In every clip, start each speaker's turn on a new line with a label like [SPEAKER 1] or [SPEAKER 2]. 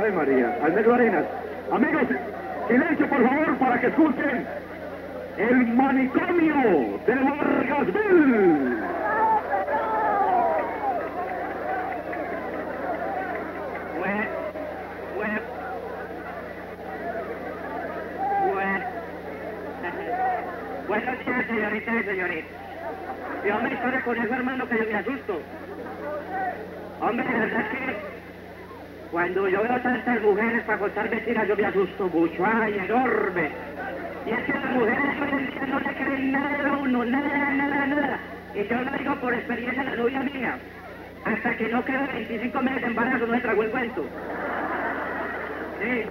[SPEAKER 1] Ave María, al Arenas. Amigos, silencio por favor para que escuchen el manicomio de Vargasville.
[SPEAKER 2] Bueno, bueno, bueno. Buenos días, señorita y señorita. Yo me estoy con eso, hermano, que yo me asusto. Hombre, la verdad que cuando yo veo tantas mujeres para contar mentiras, yo me asusto mucho. ¡Ay, enorme! Y es que las mujeres hoy en día no le creen nada a uno, nada, nada, nada. Y yo lo digo por experiencia de la novia mía. Hasta que no quedó 25 meses de embarazo, no me tragó el cuento. Sí.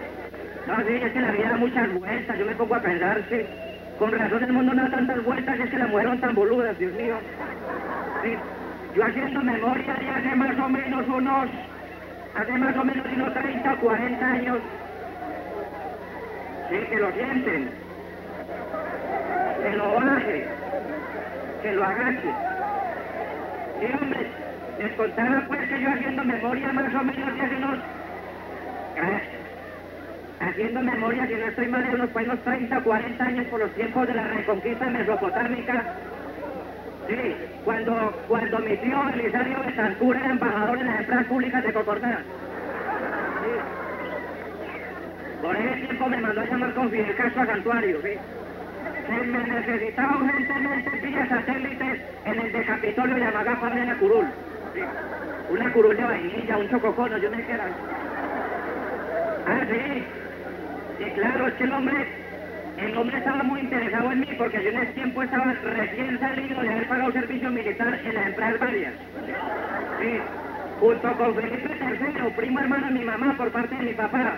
[SPEAKER 2] No, sí, es que la vida da muchas vueltas. Yo me pongo a pensar, sí. Con razón el mundo no da tantas vueltas, es que las mujeres son tan boludas, Dios mío. Sí. Yo haciendo memoria de hace más o menos unos, hace más o menos unos 30 o 40 años. Sí, que lo sienten. Que lo baje. Que lo agache. Sí, hombre, les contaba pues que yo haciendo memoria más o menos hace unos... Ah, Haciendo memoria, si no estoy mal, de unos, pues, unos 30 o 40 años por los tiempos de la reconquista mesopotámica. Sí, cuando, cuando mi tío Belisario Betancourt era embajador en las empresas públicas de Cocordán. Sí. Por ese tiempo me mandó a llamar con Fidel Castro a Santuario, ¿sí? Se me necesitaba urgentemente vía satélites en el de Capitolio de Amagapa de la Curul. Una curul de vainilla, un chococono, yo me quedaba. Ah, sí. Sí, claro, es que el hombre, el hombre estaba muy interesado en mí porque yo en ese tiempo estaba recién salido de haber pagado servicio militar en las empresas varias. Sí. Junto con Felipe III, primo hermano de mi mamá por parte de mi papá.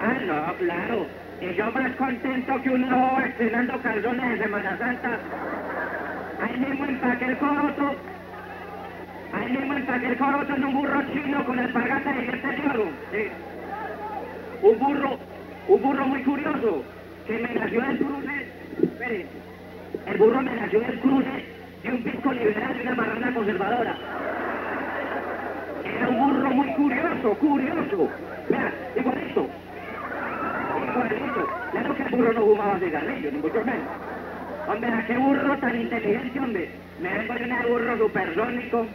[SPEAKER 2] Ah, no, claro. Y yo más contento que una boba estrenando calzones de Semana Santa. Ahí mismo empaqué el coroto. Ahí mismo empaqué el coroto en un burro chino con alpargata y este. Sí. Un burro, un burro muy curioso, me nació del cruce. Espere, el burro me nació del cruce de un pisco liberal y una marrana conservadora. Era un burro muy curioso, curioso. Vea, igualito. Igualito. Claro que el burro no fumaba cigarrillo, ni mucho menos. Hombre, ¿a qué burro tan inteligente, hombre? Me vengo de un burro supersónico.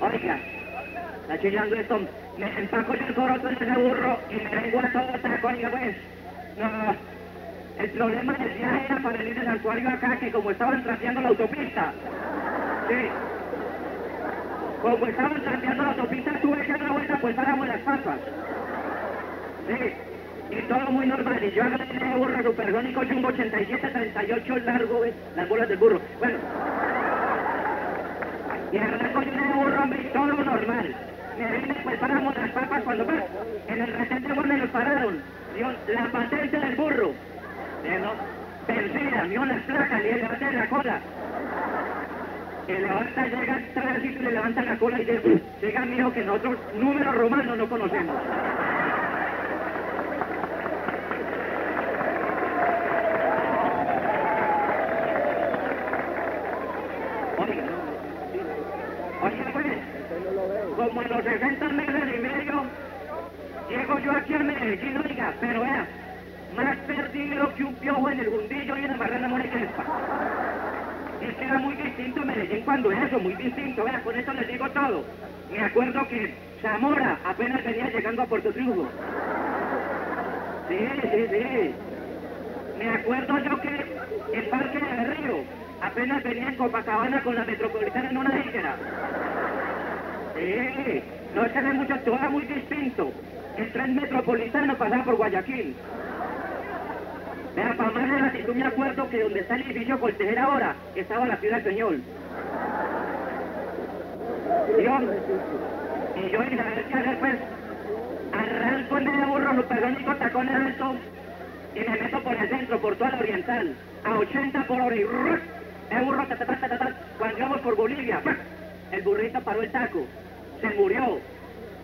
[SPEAKER 2] Oiga, está chillando esto. Me empaco yo el coroto en ese burro y me vengo a todo taco, oiga, pues. No, el problema del viaje era para venir del santuario acá, que como estaban trasteando la autopista. Sí. Como estaban trasteando la autopista, tuve que dar la vuelta, pues páramos las papas. Sí. Y todo muy normal. Y yo agarré ese burro supersónico Jumbo 8738 largo, ¿ves? Las bolas del burro. Bueno. Y arranco yo ese burro, hombre, todo normal. Me vine, pues paramos las papas cuando pues, en el retén de me los pararon. Dio la patente del burro. ¿No? Vencida, vio las placas, le levanté la cola. Que levanta, llega tránsito y le levanta la cola y dice, llega hijo que nosotros números romanos no conocemos. Pues, como a los 60 meses y medio, llego yo aquí a Medellín, oiga, pero vea, más perdido que un piojo en el hundillo y en la barrera Morecrespa. Es que era muy distinto Medellín cuando eso, muy distinto, vea, con eso les digo todo. Me acuerdo que Zamora apenas venía llegando a Puerto Triunfo. Sí, sí, sí. Me acuerdo yo que el Parque de Río apenas venía en Copacabana con la metropolitana en una hígera. Sí, no que de mucho, todo era muy distinto. El tren metropolitano pasaba por Guayaquil. Para más de latitud me acuerdo que donde está el edificio Coltejer ahora, estaba la ciudad Peñol. Y yo, y yo, y saber qué hacer, pues, arranco el burro supersónico tacón alto y me meto por el centro, por toda la oriental, a 80 por hora y el burro, ta, ta, ta, ta, ta, cuando íbamos por Bolivia, el burrito paró el taco, se murió.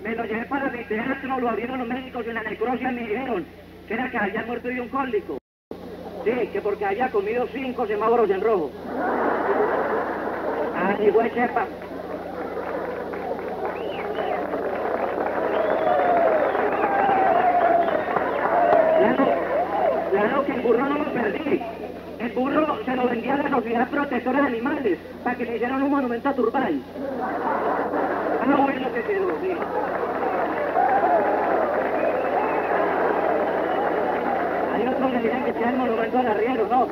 [SPEAKER 2] Me lo llevé para mi teatro, lo abrieron los médicos y en la necrosia me dijeron que era que había muerto de un cólico. Sí, que porque había comido cinco semáforos en rojo. Ah, ni güey, sepa. Claro, claro que el burro no lo perdí. El burro se lo vendía a la Sociedad Protectora de Animales para que le hicieran un monumento a Turbán. Ah, bueno que quedó, sí. Que ¿no?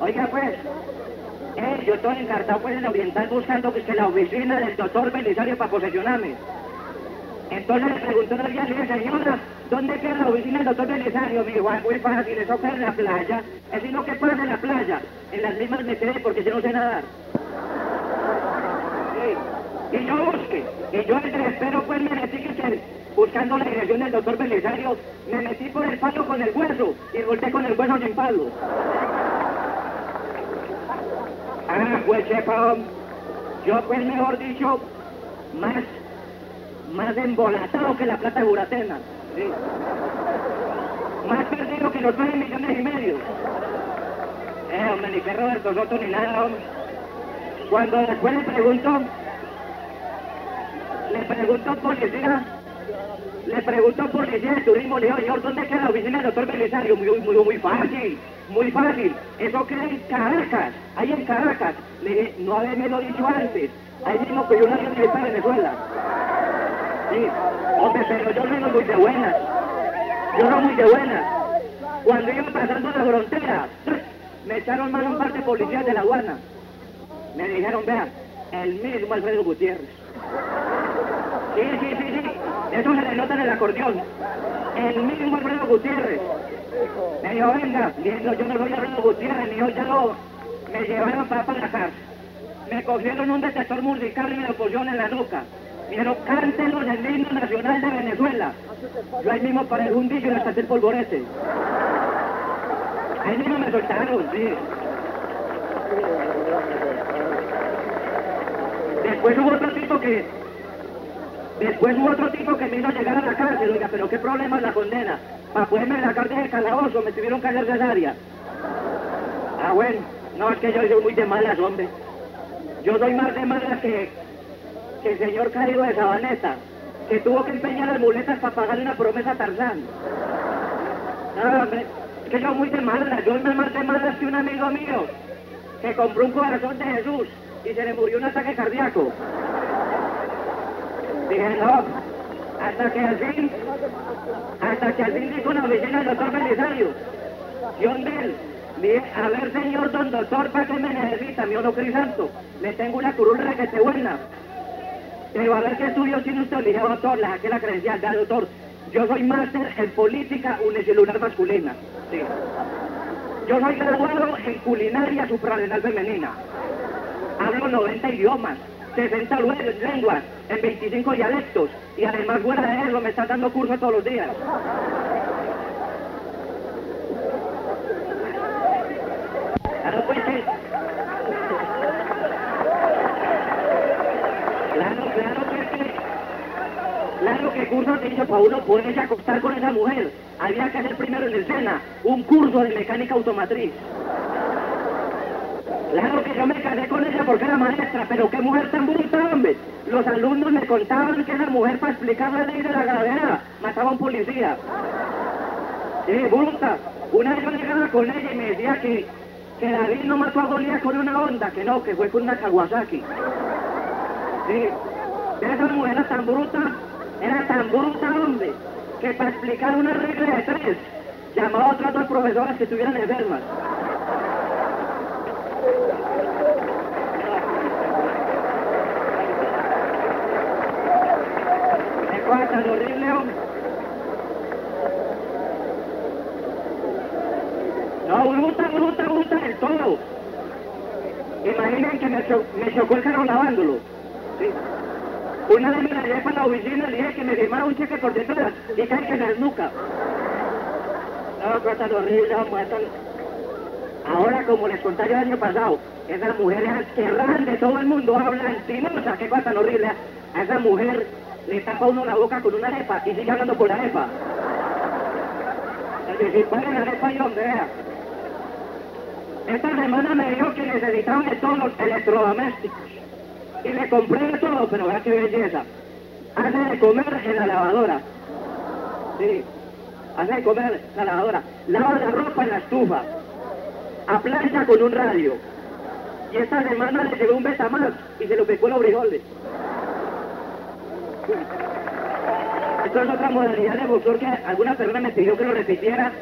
[SPEAKER 2] Oiga, pues, eh, yo estoy encartado pues en Oriental buscando que, que la oficina del doctor Belisario para posesionarme. Entonces le preguntó a día, señora, ¿dónde queda la oficina del doctor Belisario? Me dijo, "Ah, muy fácil, eso queda en la playa. Es decir, lo que pasa en la playa. En las limas me quedé porque yo no sé nadar. Sí. Y yo busqué. Y yo espero pues me que buscando la dirección del doctor Belisario, me metí por el palo con el hueso y volteé con el hueso sin palo. Ah, pues sepa, yo pues mejor dicho, más, más embolatado que la plata de Buratena. Sí. Más perdido que los 9 millones y medio. Eh, hombre, ni que Roberto Soto ni nada, hombre. Cuando después le pregunto, le pregunto policía, le pregunto a policía de turismo, le digo, señor, ¿dónde queda la oficina del doctor Belisario? Muy, muy, muy fácil, muy fácil. Eso queda en Caracas, ahí en Caracas. Le dije, no haberme lo dicho antes. Ahí mismo que yo una entrevista de Venezuela. Sí, hombre, pero yo no soy muy de buenas. Yo no muy de buenas. Cuando iba pasando la frontera, me echaron mano un par de policías de la aduana. Me dijeron, vean, el mismo Alfredo Gutiérrez. Sí, sí. Eso se nota en el acordeón. El mismo Alfredo Gutiérrez. Me dijo, venga, le dije, no, yo no soy Alfredo Gutiérrez, me dijo, ya lo, me llevaron para, para la cárcel. Me cogieron un detector musical y me lo pusieron en la nuca. Me dijeron, cántelo en el himno nacional de Venezuela. Yo ahí mismo para el hundillo y canté el polvorete. Ahí mismo me soltaron, sí. Después hubo otro tipo que... Después hubo otro tipo que me hizo llegar a la cárcel, oiga, pero qué problema es la condena. Para la cárcel de calabozo me tuvieron que hacer cesárea. Ah, bueno, no, es que yo soy muy de malas, hombre. Yo soy más de malas que, que el señor caído de Sabaneta, que tuvo que empeñar las muletas para pagarle una promesa a Tarzán. No, hombre, es que yo soy muy de malas, yo soy más de malas que un amigo mío, que compró un corazón de Jesús y se le murió un ataque cardíaco. Dije, no, hasta que al fin, hasta que al fin dijo la oficina del doctor Belisario, John Bell, a ver señor don doctor, ¿para qué me necesita, mi Crisanto? Le tengo una curula que esté buena. Pero a ver qué estudios tiene usted, le dije, doctor, le saqué la credencial, ya doctor, yo soy máster en política unicelular masculina. Yo soy graduado en culinaria suprarrenal femenina. Hablo 90 idiomas, 60 lue- lenguas, en 25 dialectos. Y además, fuera de eso, me está dando cursos todos los días. Claro, pues sí. Claro, claro que sí. Claro que cursos de hecho para uno poderse acostar con esa mujer. Había que hacer primero en el un curso de mecánica automatriz. Claro que yo me casé con ella porque era maestra, pero qué mujer tan bonita, hombre. Los alumnos me contaban que esa mujer para explicar la ley de la gravedad mataba a un policía. Sí, bruta. Una vez yo llegaba con ella y me decía que, que David no mató a Goliat con una onda, que no, que fue con una Kawasaki. Sí. Esa mujer era tan bruta, era tan bruta, hombre, que para explicar una regla de tres, llamaba a otras dos profesoras que estuvieran enfermas. Cosa tan horrible, hombre. No, bruta, bruta, bruta del todo. Imaginen que me, cho- me chocó el carro lavándolo. Sí. Una vez me la llevé para la oficina y le dije que me firmara un cheque por detrás y cae que se desnuca. No, cosa tan horrible, hombre, tan- Ahora, como les conté yo el año pasado, esas mujeres que de todo el mundo hablan tinosa, qué cosa tan horrible. A esa mujer le tapa uno la boca con una arepa y sigue hablando por la arepa. Es decir, paren la arepa y hombre, vea. Esta semana me dijo que necesitaba de todos los electrodomésticos. Y le compré de todo, pero vea qué belleza. Hace de comer en la lavadora. Sí. Hace de comer en la lavadora. Lava la ropa en la estufa. a con un radio. Y esta semana le llegó un más y se lo pecó los frijoles. Esto es otra modalidad de boxeo que alguna persona me pidió que lo repitiera.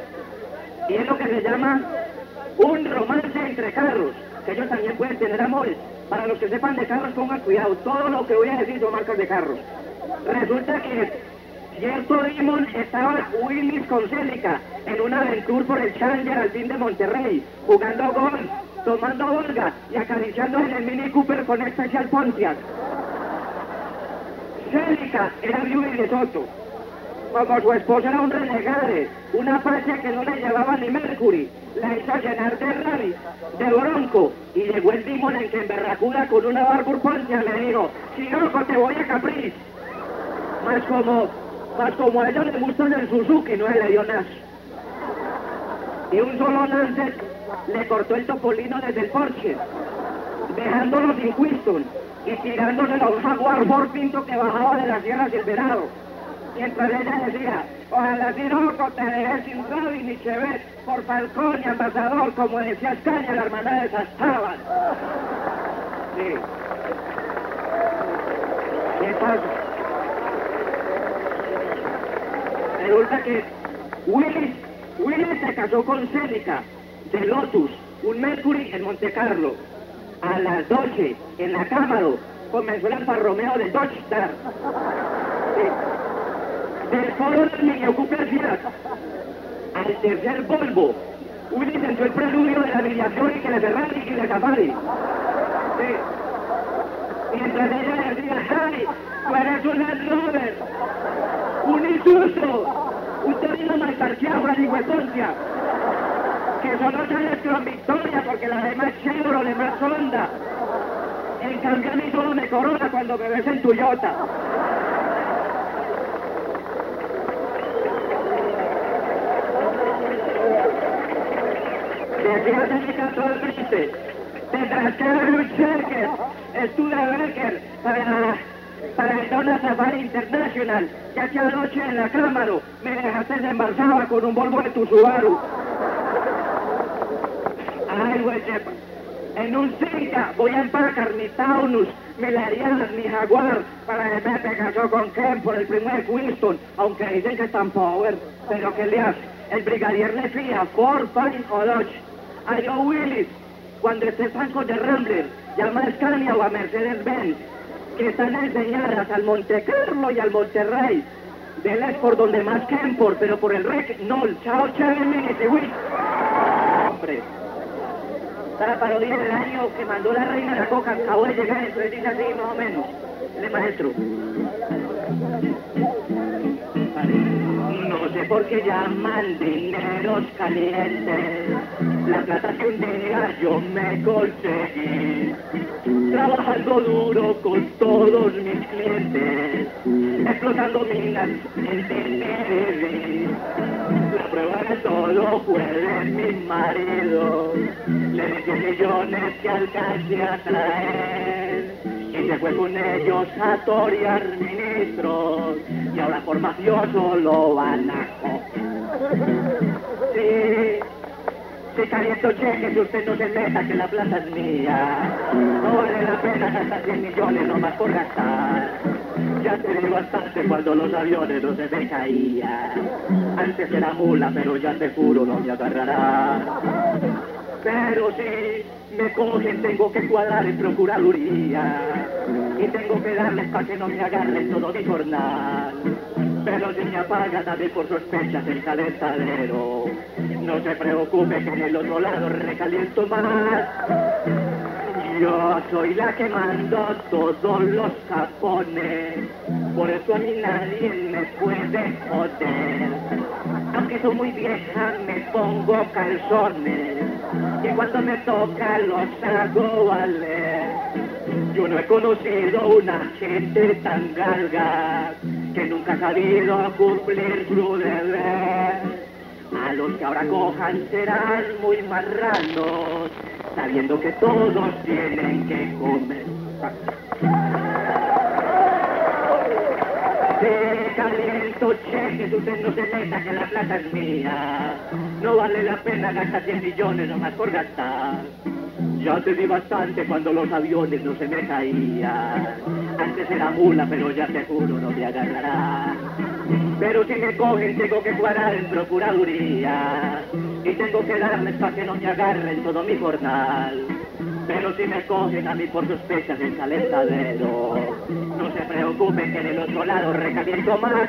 [SPEAKER 2] Y es lo que se llama un romance entre carros. Que ellos también pueden tener amores. Para los que sepan de carros, pongan cuidado. Todo lo que voy a decir son marcas de carros. Resulta que cierto Dimon estaba Willis con Célica en una aventura por el Challenger al fin de Monterrey, jugando gol, tomando Olga y acariciando en el Mini Cooper con especial Pontiac. Célica era viuda de Soto. Como su esposa era un renegade, una Apache que no le llevaba ni Mercury, la hizo llenar de rally, de bronco, y llegó el Dimon en que en Berracuda con una Barbour Pontiac le dijo, loco te voy a Capriz. Más como, más como a ellos les gusta el Suzuki, no le dio. Y un solo lance le cortó el topolino desde el Porsche, dejándolo sin Winston y tirándoselo a un jaguar por pinto que bajaba de las sierras del verano. Mientras ella decía, ojalá Siroco te dejes sin Robin ni Chevet por Falcón y Ambasador, como decía Escaña, la hermana de Sastaban. Sí. ¿Qué pasa? Resulta que Willis, Willis se casó con Célica de Lotus, un Mercury en Monte Carlo. A las 12, en la Cámara, comenzó el Alfa Romeo del Dodge Star. Del foro del Cooper al tercer Volvo, entró el preludio de la mediación y que le Ferrari y le Safari. Mientras ella decía, ¡ay! Tú eres un Land Rover, un Isuzu, un Torino Malparqueado, una Ligüeponcia que solo sale con victoria porque la demás Chevrolet más Honda. En cambio a mí solo me corona cuando me ves en Toyota. Decía Seneca todo triste. Tendrás que ver un cheque, Studebaker, para, para el Dona Safari International, ya que anoche en la cámara me dejaste embarazada con un Volvo de tu Subaru. Güey, en un Zika voy a empacar mi Taunus, mi Larian, mi Jaguar, para que Pepe casó con Ken por el primer Winston, aunque dicen que están power, pero ¿qué le hace? El brigadier le fía, Ford, Fine o Dodge. A Joe Willis, cuando esté Franco de Rambler, llama a Scania o a Mercedes-Benz, que están enseñadas al Monte Carlo y al Monterrey. Velas por donde más Kempor, pero por el rec, no, chao, chévere, mini, Hombre la parodia del año que mandó la reina la coca acabó de llegar, entonces dice así más o menos. El maestro. No sé por qué llaman dineros calientes. La plata que un día yo me conseguí. Trabajando duro con todos mis clientes. Explotando minas en TV. La prueba de todo fue de mi marido. Le dije millones que alcancé a traer. Y se fue con ellos a torear ministros. Y ahora por mafioso lo van a coger. Sí. Si caliento cheques, usted no se meta que la plaza es mía. No vale la pena gastar 100 millones nomás por gastar. Ya te di bastante cuando los aviones no se me. Antes era mula, pero ya te juro no me agarrará. Pero si me cogen, tengo que cuadrar en Procuraduría. Y tengo que darles para que no me agarren todo mi jornal. Pero si me apagan a por sospechas el calentadero, no se preocupe que en el otro lado recaliento más. Yo soy la que mando todos los capones, por eso a mí nadie me puede joder. Aunque soy muy vieja me pongo calzones, y cuando me toca los hago valer. Yo no he conocido una gente tan galga que nunca ha sabido cumplir su deber. A los que ahora cojan serán muy marranos, sabiendo que todos tienen que comer. Caliento cheques, usted no se meta que la plata es mía. No vale la pena gastar 100 millones nomás por gastar. Ya te di bastante cuando los aviones no se me caían. Antes era mula, pero ya seguro no me agarrará. Pero si me cogen, tengo que cuadrar en Procuraduría. Y tengo que darles para que no me agarren todo mi jornal. Pero si me cogen a mí por sospechas del calentadero, no se preocupen que del otro lado recaliento más.